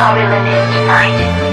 I'll be living tonight.